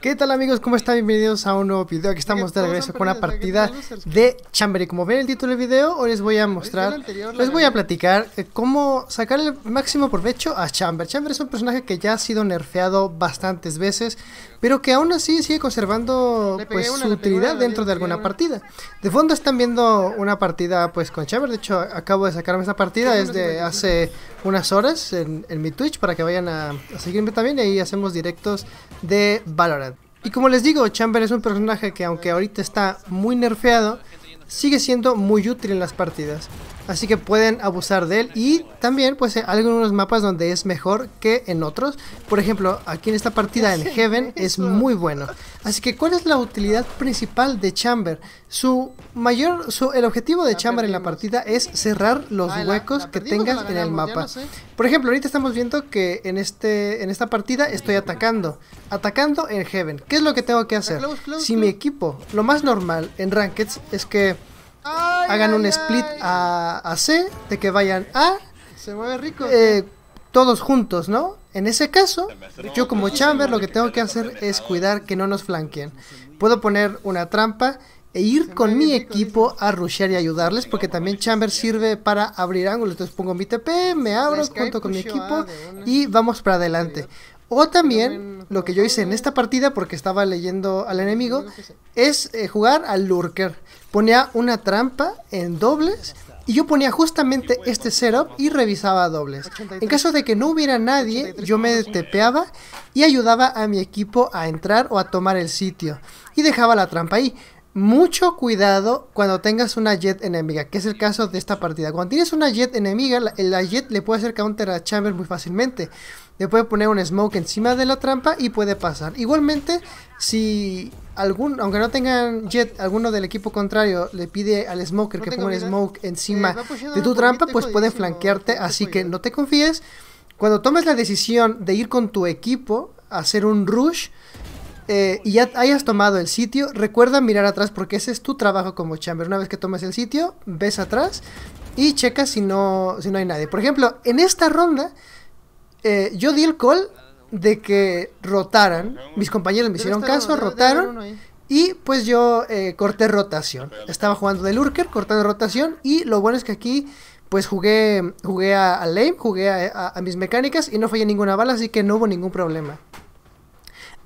¿Qué tal amigos? ¿Cómo están? Bienvenidos a un nuevo video. Aquí estamos de regreso con una partida de Chamber Y como ven el título del video, hoy les voy a mostrar, les voy a platicar eh, cómo sacar el máximo provecho a Chamber Chamber es un personaje que ya ha sido nerfeado bastantes veces, pero que aún así sigue conservando pues su utilidad dentro de alguna partida. De fondo están viendo una partida pues con Chamber, de hecho acabo de sacarme esta partida, es de hace unas horas en, mi Twitch para que vayan a, a seguirme también y ahí hacemos directos de Valorant. Y como les digo, Chamber es un personaje que aunque ahorita está muy nerfeado, sigue siendo muy útil en las partidas. Así que pueden abusar de él y también pues hay algunos mapas donde es mejor que en otros. Por ejemplo, aquí en esta partida en Heaven es muy bueno. Así que ¿cuál es la utilidad principal de Chamber? Su mayor, su, el objetivo de Chamber en la partida es cerrar los ah, huecos que tengas en el mapa. Por ejemplo, ahorita estamos viendo que en, este, en esta partida estoy atacando. Atacando en Heaven. ¿Qué es lo que tengo que hacer? Si mi equipo, lo más normal en Rankeds es que hagan un split a, C, de que vayan a... Se mueve rico. Eh, todos juntos, ¿no? En ese caso, yo como Chamber lo que tengo que hacer es cuidar que no nos flanqueen. Puedo poner una trampa e ir con mi equipo a rushear y ayudarles porque también Chamber sirve para abrir ángulos. Entonces pongo mi TP, me abro junto con mi equipo y vamos para adelante. O también lo que yo hice en esta partida porque estaba leyendo al enemigo es eh, jugar al lurker. Ponía una trampa en dobles y yo ponía justamente este setup y revisaba dobles. En caso de que no hubiera nadie, yo me tepeaba y ayudaba a mi equipo a entrar o a tomar el sitio. Y dejaba la trampa ahí. Mucho cuidado cuando tengas una jet enemiga, que es el caso de esta partida. Cuando tienes una jet enemiga, la, jet le puede hacer counter a Chamber muy fácilmente. Le puede poner un smoke encima de la trampa y puede pasar. Igualmente, si algún, aunque no tengan jet, alguno del equipo contrario le pide al smoker que ponga un smoke encima de tu trampa, pues pueden flanquearte. Así que no te confíes. Cuando tomes la decisión de ir con tu equipo a hacer un rush, eh, y ya hayas tomado el sitio, recuerda mirar atrás porque ese es tu trabajo como chamber. Una vez que tomes el sitio, ves atrás y checas si no, si no hay nadie. Por ejemplo, en esta ronda, eh, yo di el call de que rotaran. Mis compañeros me hicieron caso, rotaron. Y pues yo eh, corté rotación. Estaba jugando de lurker, cortando rotación. Y lo bueno es que aquí pues jugué, jugué a, lame, jugué a, a mis mecánicas y no fallé ninguna bala, así que no hubo ningún problema.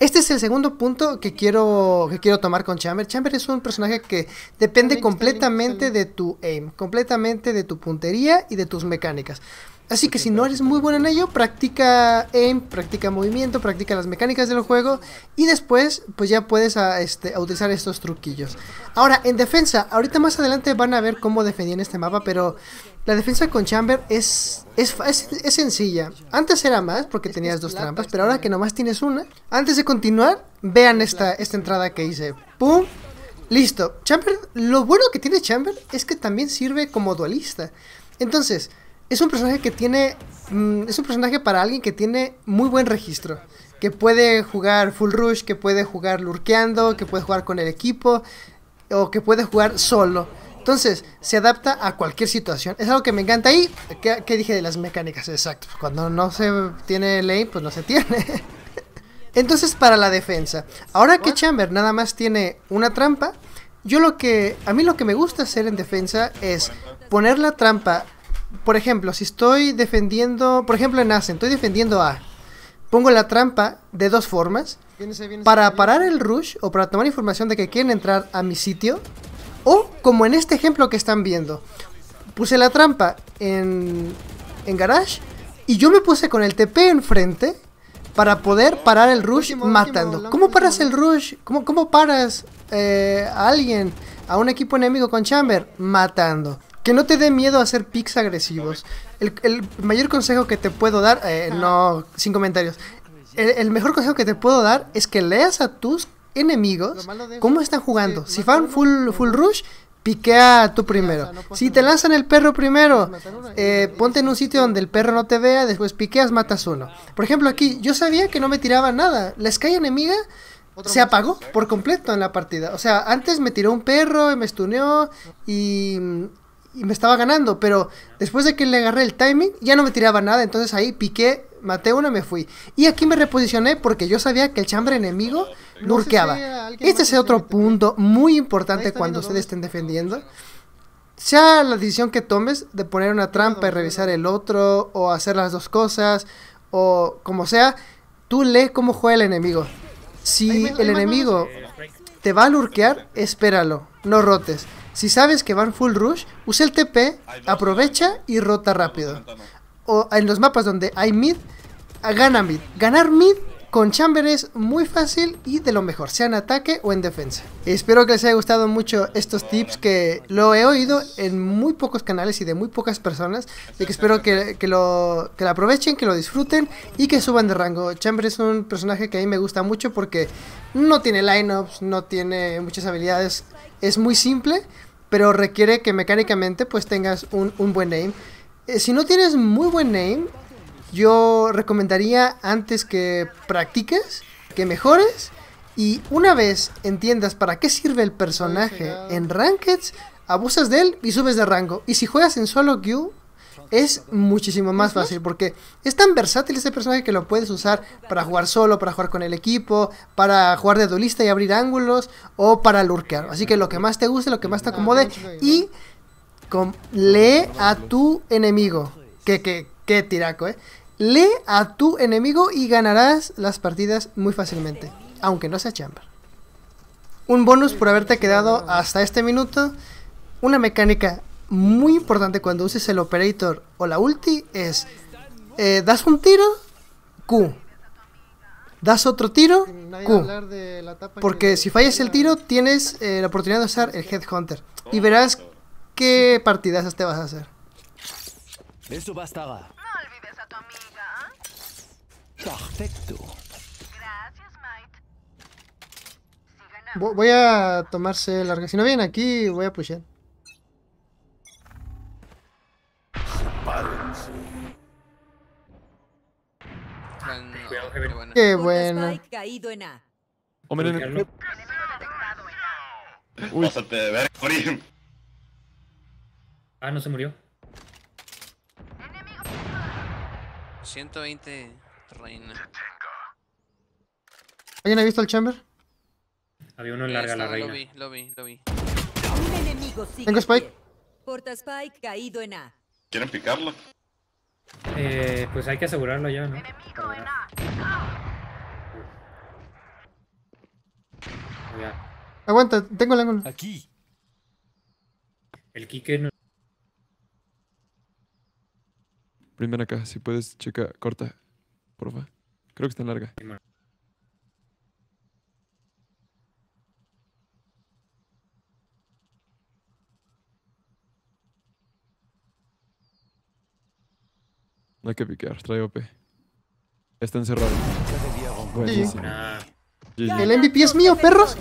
Este es el segundo punto que quiero, que quiero tomar con Chamber. Chamber es un personaje que depende completamente de tu aim, completamente de tu puntería y de tus mecánicas. Así que si no eres muy bueno en ello, practica aim, practica movimiento, practica las mecánicas del juego y después pues ya puedes a, este, utilizar estos truquillos. Ahora, en defensa, ahorita más adelante van a ver cómo defendí en este mapa, pero la defensa con Chamber es, es, es, sencilla. Antes era más porque tenías dos trampas, pero ahora que nomás tienes una. Antes de continuar, vean esta, esta entrada que hice. ¡Pum! Listo. Chamber, lo bueno que tiene Chamber es que también sirve como dualista. Entonces, es un personaje que tiene. Mm, es un personaje para alguien que tiene muy buen registro. Que puede jugar full rush, que puede jugar lurkeando, que puede jugar con el equipo. O que puede jugar solo. Entonces, se adapta a cualquier situación. Es algo que me encanta ahí. ¿Qué, dije de las mecánicas? Exacto. Cuando no se tiene lane, pues no se tiene. Entonces, para la defensa. Ahora que Chamber nada más tiene una trampa, yo lo que. A mí lo que me gusta hacer en defensa es poner la trampa por ejemplo, si estoy defendiendo, por ejemplo en Ascent, estoy defendiendo A, pongo la trampa de dos formas, para parar el rush o para tomar información de que quieren entrar a mi sitio, o como en este ejemplo que están viendo, puse la trampa en, en Garage y yo me puse con el TP enfrente para poder parar el rush matando. ¿Cómo paras el rush? ¿Cómo, cómo paras eh, a alguien, a un equipo enemigo con Chamber? Matando. Que no te dé miedo a hacer picks agresivos. El, mayor consejo que te puedo dar, eh, no, sin comentarios. El, mejor consejo que te puedo dar es que leas a tus enemigos cómo están jugando. Si van full, full rush, piquea tú primero. Si te lanzan el perro primero, eh, ponte en un sitio donde el perro no te vea, después piqueas, matas uno. Por ejemplo, aquí yo sabía que no me tiraba nada. La Sky enemiga se apagó por completo en la partida. O sea, antes me tiró un perro y me stuneó y y me estaba ganando, pero después de que le agarré el timing, ya no me tiraba nada, entonces ahí piqué maté uno y me fui. Y aquí me reposicioné porque yo sabía que el chambre enemigo lurkeaba. Este es otro punto muy importante cuando ustedes estén defendiendo. Sea la decisión que tomes de poner una trampa y revisar el otro, o hacer las dos cosas, o como sea, tú lee cómo juega el enemigo. Si el enemigo te va a lurkear, espéralo, no rotes. Si sabes que van full rush, usa el TP, aprovecha y rota rápido. O en los mapas donde hay mid, gana mid. Ganar mid con Chamber es muy fácil y de lo mejor, sea en ataque o en defensa. Espero que les haya gustado mucho estos tips que lo he oído en muy pocos canales y de muy pocas personas. Y que espero que, lo, que aprovechen, que lo disfruten y que suban de rango. Chamber es un personaje que a mí me gusta mucho porque no tiene lineups, no tiene muchas habilidades, es muy simple, pero requiere que mecánicamente pues tengas un, buen aim. Eh, si no tienes muy buen name, yo recomendaría antes que practiques, que mejores y una vez entiendas para qué sirve el personaje en Rankeds, abusas de él y subes de rango. Y si juegas en solo queue, es muchísimo más fácil porque es tan versátil este personaje que lo puedes usar para jugar solo, para jugar con el equipo, para jugar de duelista y abrir ángulos o para lurkear. Así que lo que más te guste, lo que más te acomode y lee a tu enemigo. Que, que, que tiraco, eh. Lee a tu enemigo y ganarás las partidas muy fácilmente, aunque no sea chamber. Un bonus por haberte quedado hasta este minuto. Una mecánica muy importante cuando uses el operator o la ulti es eh, das un tiro, Q. Das otro tiro, Q. Porque si fallas el tiro, tienes eh, la oportunidad de usar el Headhunter. Y verás qué partidas te vas a hacer. Eso bastaba. No olvides a tu amiga. Perfecto. Gracias, Mike. Voy a tomarse larga. Si no vienen aquí, voy a pushear. Qué bueno. Uy. Pásate de ver, morir. Ah, no se murió. 120 reina. ¿Alguien ha visto el chamber? Había uno en larga la reina. Lo vi, lo vi, lo vi. Un enemigo Tengo Spike. Porta Spike caído en A. ¿Quieren picarlo? Eh, pues hay que asegurarlo ya, ¿no? Enemigo en A. Aguanta, tengo el ángulo. Aquí. El Kike no Primera caja, si puedes, checa, corta, porfa. Creo que está en larga. No hay que piquear, trae OP. Está encerrado. El MVP es mío, perros.